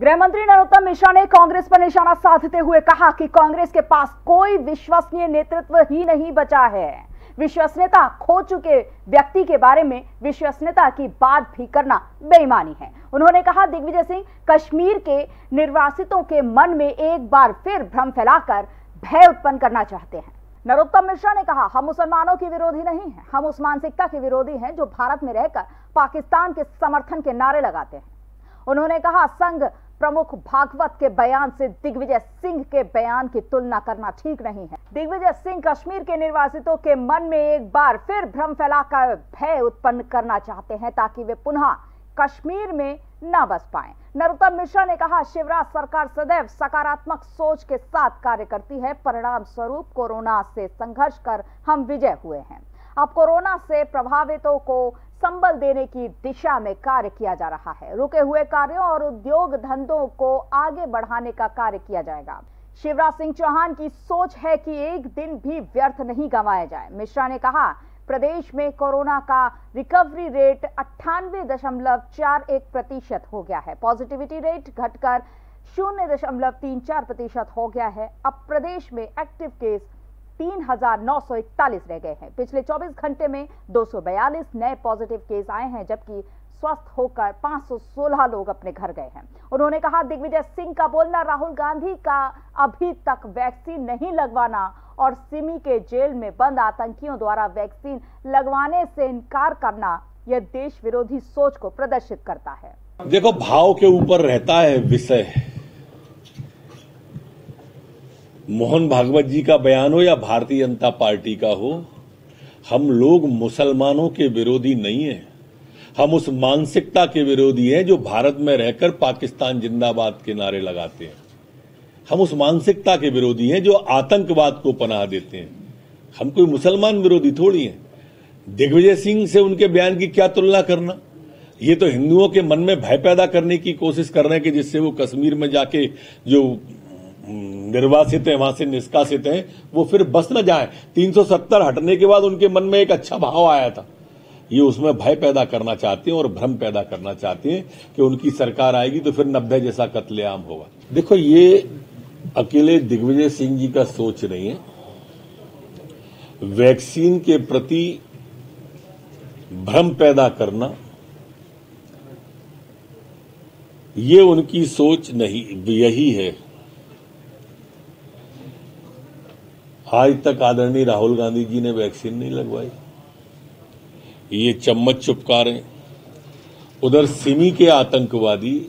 गृह मंत्री नरोत्तम मिश्रा ने कांग्रेस पर निशाना साधते हुए कहा कि कांग्रेस के पास कोई विश्वसनीय नेतृत्व ही नहीं बचा है। विश्वसनीयता खो चुके व्यक्ति के बारे में विश्वसनीयता की बात भी करना बेईमानी है। उन्होंने कहा, दिग्विजय सिंह, कश्मीर के निर्वासितों के मन में एक बार फिर भ्रम फैलाकर भय उत्पन्न करना चाहते हैं। नरोत्तम मिश्रा ने कहा, हम मुसलमानों की विरोधी नहीं हैं। हम उस मानसिकता के विरोधी हैं जो भारत में रहकर पाकिस्तान के समर्थन के नारे लगाते हैं। उन्होंने कहा, संघ प्रमुख भागवत के बयान से दिग्विजय सिंह के बयान की तुलना करना ठीक नहीं है। दिग्विजय सिंह कश्मीर के निर्वासितों के मन में एक बार फिर भ्रम फैलाकर भय उत्पन्न करना चाहते हैं ताकि वे पुनः कश्मीर में न बस पाए। नरोत्तम मिश्रा ने कहा, शिवराज सरकार सदैव सकारात्मक सोच के साथ कार्य करती है। परिणाम स्वरूप कोरोना से संघर्ष कर हम विजय हुए हैं। अब कोरोना से प्रभावितों को संबल देने की दिशा में कार्य किया जा रहा है। रुके हुए कार्यों और उद्योग धंधों को आगे बढ़ाने का कार्य किया जाएगा। शिवराज सिंह चौहान की सोच है कि एक दिन भी व्यर्थ नहीं गंवाया जाए। मिश्रा ने कहा, प्रदेश में कोरोना का रिकवरी रेट अट्ठानवे दशमलव चार एक प्रतिशत हो गया है। पॉजिटिविटी रेट घटकर शून्य दशमलव तीन चार प्रतिशत हो गया है। अब प्रदेश में एक्टिव केस तीन हज़ार नौ सौ इकतालीस रह गए हैं। पिछले 24 घंटे में 242 नए पॉजिटिव केस आए हैं, जबकि स्वस्थ होकर 516 लोग अपने घर गए हैं। उन्होंने कहा, दिग्विजय सिंह का बोलना, राहुल गांधी का अभी तक वैक्सीन नहीं लगवाना और सिमी के जेल में बंद आतंकियों द्वारा वैक्सीन लगवाने से इनकार करना, यह देश विरोधी सोच को प्रदर्शित करता है। देखो, भाव के ऊपर रहता है विषय। मोहन भागवत जी का बयान हो या भारतीय जनता पार्टी का हो, हम लोग मुसलमानों के विरोधी नहीं हैं। हम उस मानसिकता के विरोधी हैं जो भारत में रहकर पाकिस्तान जिंदाबाद के नारे लगाते हैं। हम उस मानसिकता के विरोधी हैं जो आतंकवाद को पनाह देते हैं। हम कोई मुसलमान विरोधी थोड़ी हैं। दिग्विजय सिंह से उनके बयान की क्या तुलना करना? ये तो हिंदुओं के मन में भय पैदा करने की कोशिश कर रहे हैं कि जिससे वो कश्मीर में जाके जो निर्वासित है, वहाँ से निष्कासित हैं, वो फिर बस न जाए। 370 हटने के बाद उनके मन में एक अच्छा भाव आया था। ये उसमें भय पैदा करना चाहते हैं और भ्रम पैदा करना चाहते हैं कि उनकी सरकार आएगी तो फिर नब्बे जैसा कत्लेआम होगा। देखो, ये अकेले दिग्विजय सिंह जी का सोच नहीं है। वैक्सीन के प्रति भ्रम पैदा करना, ये उनकी सोच नहीं, यही है। आज तक आदरणीय राहुल गांधी जी ने वैक्सीन नहीं लगवाई। ये चम्मच चुपका रहे उधर सिमी के आतंकवादी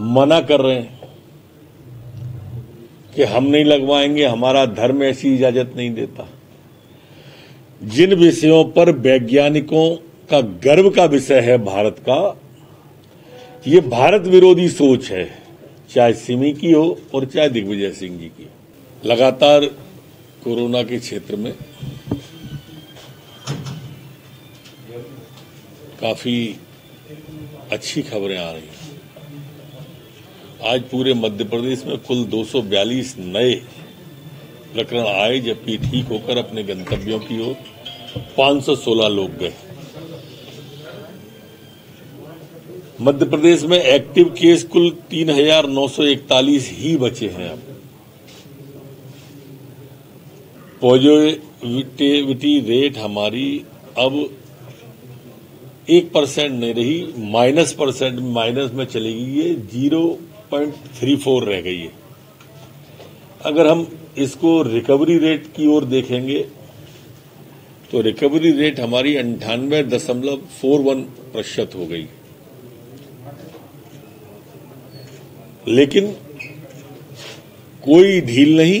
मना कर रहे हैं कि हम नहीं लगवाएँगे, हमारा धर्म ऐसी इजाज़त नहीं देता। जिन विषयों पर वैज्ञानिकों का गर्व का विषय है भारत का, ये भारत विरोधी सोच है, चाहे सिमी की हो और चाहे दिग्विजय सिंह जी की। लगातार कोरोना के क्षेत्र में काफ़ी अच्छी खबरें आ रही हैं। आज पूरे मध्य प्रदेश में कुल 242 नए प्रकरण आए जबकि ठीक होकर अपने गंतव्यों की ओर 516 लोग गए। मध्य प्रदेश में एक्टिव केस कुल 3,941 ही बचे हैं अब। पॉजिटिविटी रेट हमारी अब एक परसेंट नहीं रही, माइनस परसेंट, माइनस में चली गई है, ज़ीरो पॉइंट थ्री फोर रह गई है। अगर हम इसको रिकवरी रेट की ओर देखेंगे तो रिकवरी रेट हमारी अंठानवे दशमलव फोर वन प्रतिशत हो गई। लेकिन कोई ढील नहीं